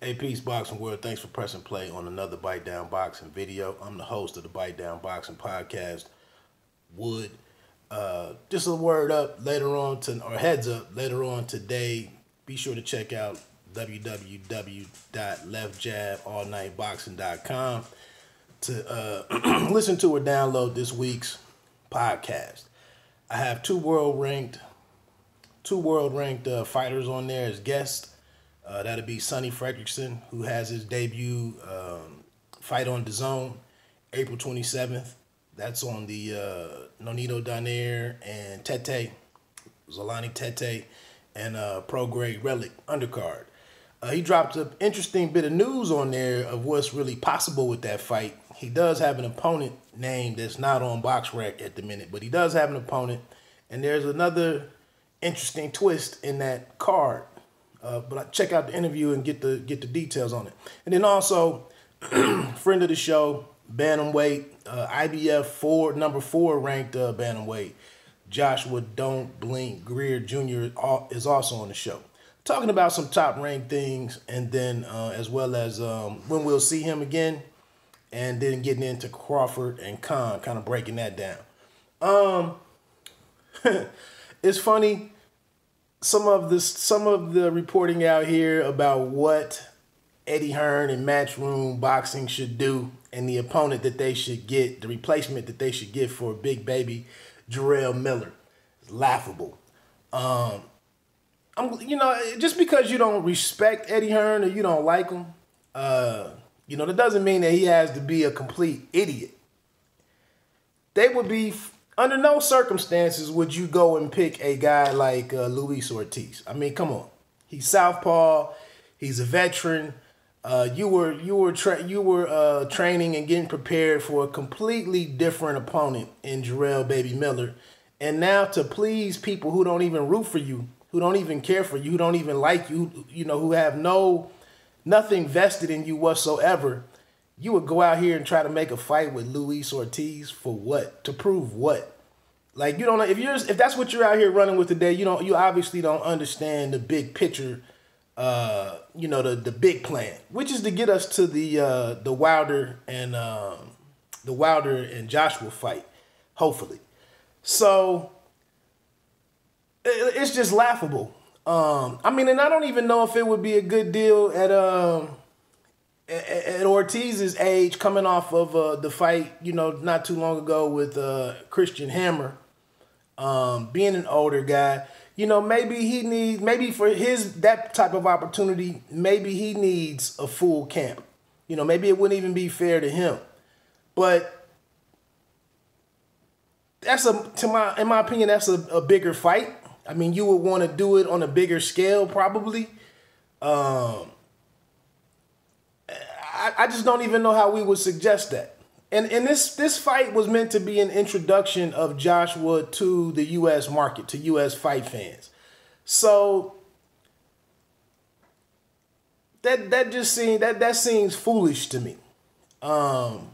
Hey, peace, boxing world. Thanks for pressing play on another Bite Down Boxing video. I'm the host of the Bite Down Boxing podcast. Wood. Uh, just a word up later on to, or heads up later on today. Be sure to check out www.leftjaballnightboxing.com to uh, listen to or download this week's podcast. I have two world ranked, two world ranked uh, fighters on there as guests. Uh, that'll be Sonny Fredrickson, who has his debut um, fight on DAZN April 27th. That's on the uh, Nonito Donaire and Tete, Zolani Tete, and uh, Pro Grade Relikh undercard. Uh, he dropped an interesting bit of news on there of what's really possible with that fight. He does have an opponent name that's not on BoxRec at the minute, but he does have an opponent. And there's another interesting twist in that card. Uh, but check out the interview and get the get the details on it. And then also, friend of the show, bantamweight, uh, IBF four number four ranked uh, bantamweight, Joshua Don't Blink Greer Jr. is also on the show, talking about some top ranked things, and then uh, as well as um, when we'll see him again, and then getting into Crawford and Khan, kind of breaking that down. Um, it's funny some of this some of the reporting out here about what Eddie Hearn and Matchroom Boxing should do and the opponent that they should get, the replacement that they should get for Big Baby Jarrell Miller. is laughable. Um, I'm you know, just because you don't respect Eddie Hearn or you don't like him, uh, you know, that doesn't mean that he has to be a complete idiot. They would be under no circumstances would you go and pick a guy like uh, Luis Ortiz. I mean, come on. He's southpaw. He's a veteran. Uh, you were you were tra- you were uh, training and getting prepared for a completely different opponent in Jarrell Baby Miller, and now to please people who don't even root for you, who don't even care for you, who don't even like you, you know, who have no nothing vested in you whatsoever you would go out here and try to make a fight with Luis Ortiz for what? To prove what? Like you don't if you're if that's what you're out here running with today, you don't you obviously don't understand the big picture, uh, you know, the the big plan, which is to get us to the uh the Wilder and um the Wilder and Joshua fight, hopefully. So it, it's just laughable. Um, I mean, and I don't even know if it would be a good deal at um at Ortiz's age, coming off of uh, the fight, you know, not too long ago with uh, Christian Hammer, um, being an older guy, you know, maybe he needs, maybe for his that type of opportunity, maybe he needs a full camp. You know, maybe it wouldn't even be fair to him, but that's a to my in my opinion that's a, a bigger fight. I mean, you would want to do it on a bigger scale, probably. Um, I, just don't even know how we would suggest that. And and this this fight was meant to be an introduction of Joshua to the U.S. market, to U.S. fight fans. So that that just seems that that seems foolish to me. Um,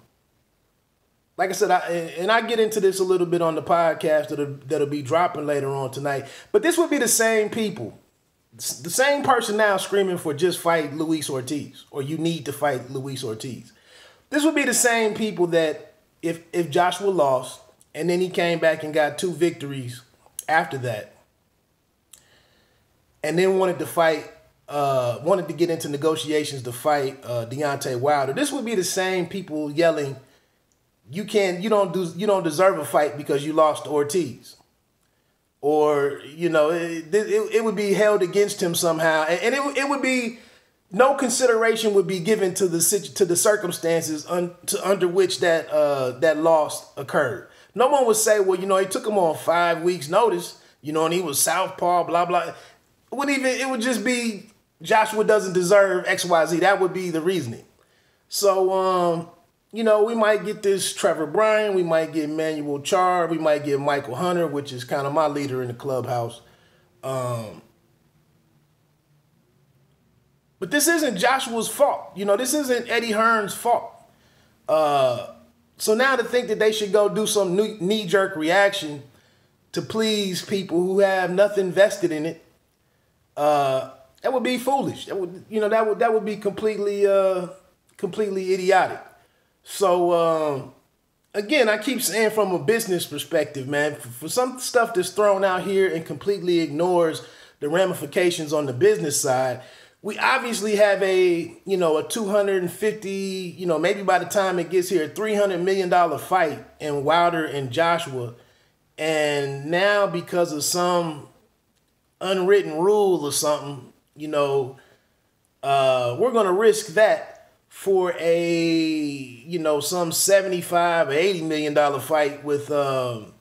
like I said, I, and I get into this a little bit on the podcast that'll, that'll be dropping later on tonight. But this would be the same people the same person now screaming for just fight Luis Ortiz or you need to fight Luis Ortiz. This would be the same people that if if Joshua lost and then he came back and got two victories after that and then wanted to fight uh, wanted to get into negotiations to fight uh, Deontay Wilder. This would be the same people yelling, "You can't, you don't do, you don't deserve a fight because you lost Ortiz." Or you know it, it, it, would be held against him somehow. And it, it would be no consideration would be given to the to the circumstances un, to, under which that uh, that loss occurred. No one would say well you know he took him on five weeks notice. You know and he was southpaw blah blah. It wouldn't even it would just be joshua doesn't deserve xyz that would be the reasoning. So um you know, we might get this Trevor Bryan, we might get Manuel Charr, we might get Michael Hunter, which is kind of my leader in the clubhouse. Um, but this isn't Joshua's fault. You know, this isn't Eddie Hearn's fault. Uh, so now to think that they should go do some knee jerk reaction to please people who have nothing vested in it, uh, That would be foolish. That would you know that would that would be completely uh completely idiotic. So um again, I keep saying from a business perspective, man, for, for some stuff that's thrown out here and completely ignores the ramifications on the business side, we obviously have a, you know, a 250, you know, maybe by the time it gets here, a $300 million fight in Wilder and Joshua. And now because of some unwritten rule or something, you know, uh, we're to risk that for a you know some 75 or 80 million dollar fight with um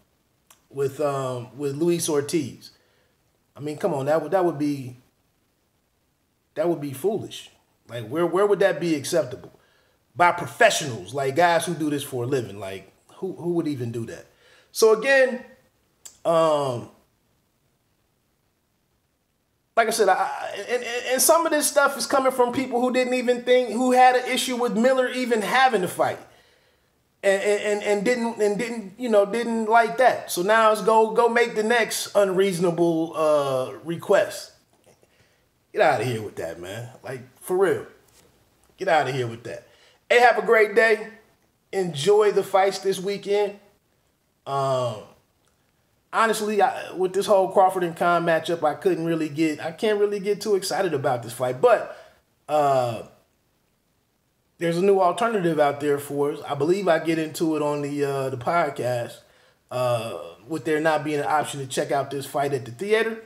with um with Luis Ortiz. I mean, come on, that would that would be that would be foolish. Like where where would that be acceptable? By professionals, like guys who do this for a living. Like who who would even do that? So again, um like I said, I, and, and some of this stuff is coming from people who didn't even think, who had an issue with Miller even having to fight, and and and didn't and didn't you know didn't like that. So now it's go go make the next unreasonable uh, request. Get out of here with that, man. Like for real, get out of here with that. Hey, have a great day. Enjoy the fights this weekend. Um, honestly, I, with this whole Crawford and Khan matchup, I couldn't really get, I can't really get too excited about this fight. But uh, there's a new alternative out there for us. I believe I get into it on the uh, the podcast. Uh, with there not being an option to check out this fight at the theater,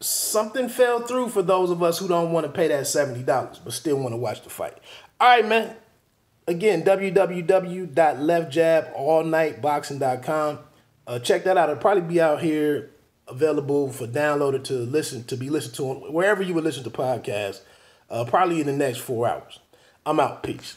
something fell through for those of us who don't want to pay that seventy dollars but still want to watch the fight. All right, man. Again, www.leftjaballnightboxing.com. Uh, check that out. It'll probably be out here available for downloader to listen to be listened to wherever you would listen to podcasts. Uh, probably in the next four hours. I'm out. Peace.